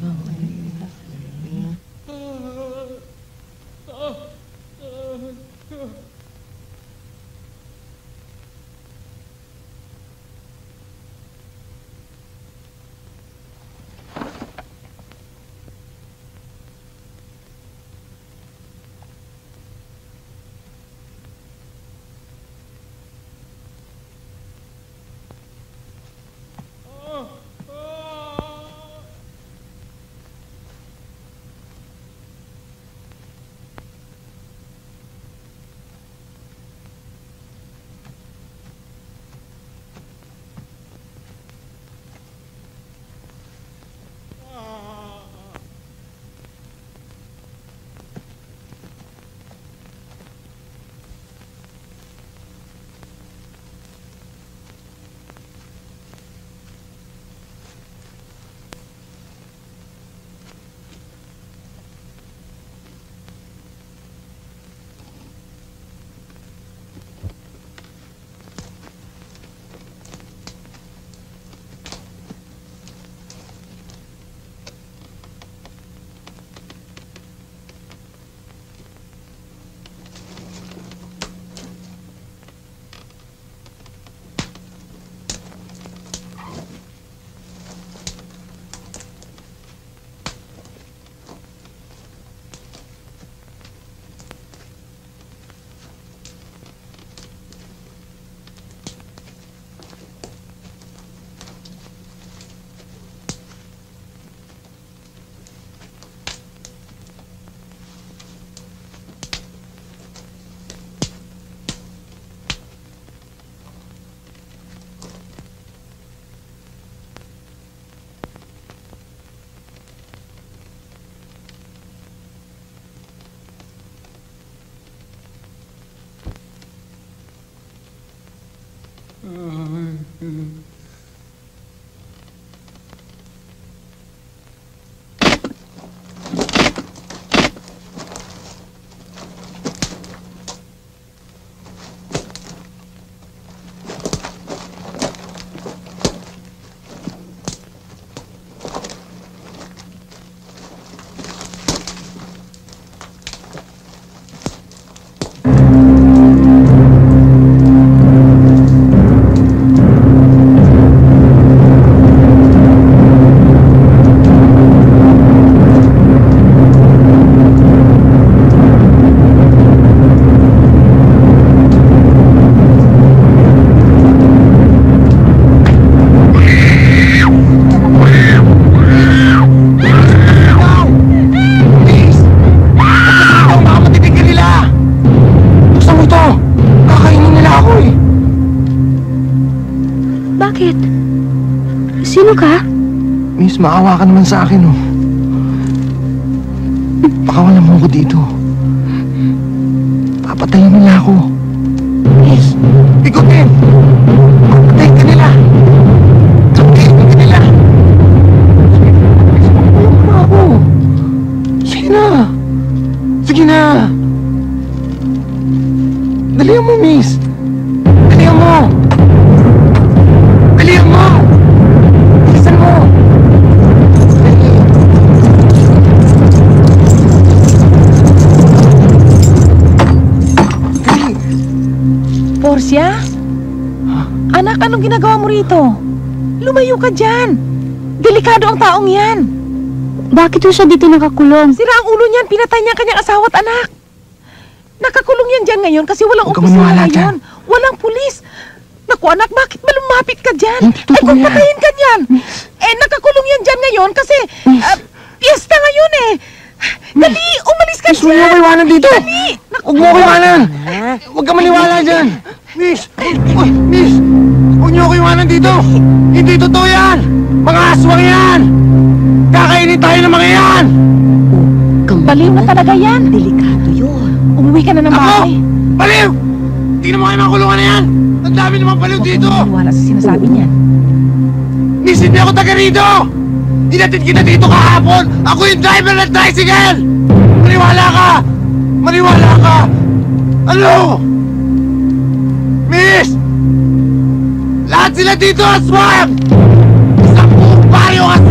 Slowly. 嗯。Bakit? Sino ka? Miss, maawa ka naman sa akin oh. Pakawalan mo ako dito. Papatayin nila ako. Miss, ikutin! Papatayin ka nila! Sabihin ka nila! Pakawalan mo ako! Sige na! Sige na! Dalihan mo, miss! Dalihan mo! Dalihan anong ginagawa mo rito? Lumayo ka dyan. Delikado ang taong yan. Bakit ho siya dito nakakulong? Sira ang ulo niyan, pinatay niya ang kanyang asawa at anak. Nakakulong yan dyan ngayon kasi walang Huwag opisina ngayon. Walang pulis. Naku anak, bakit ba lumapit ka dyan? Ay kung yan. patayin ka dyan. Eh, nakakulong yan dyan ngayon kasi ah, piyesta ngayon eh. Dali, umalis ka Miss, huwag mo dyan. ako iwanan dito! Dali. Huwag mo ako iwanan! Huwag ka maniwala dyan! Miss! Uy, miss! Huwag niyo ako iwanan dito! Hindi totoo yan! Mga aswang yan! Kakainin tayo ng mga yan! Baliw na talaga yan. Delikado yun. Umuwi ka na ng Ako! bahay. Baliw! Tingnan mo kayo mga kulungan na yan! Ang dami naman baliw Huwag dito! kang maniwala sa sinasabi niyan. Miss, hindi ako taga rito! Inatid kita dito kahapon! Ako yung driver ng tricycle! Maniwala ka! Maniwala ka! Ano? Miss! Lahat sila dito aswang! Isang buong baryo aswang!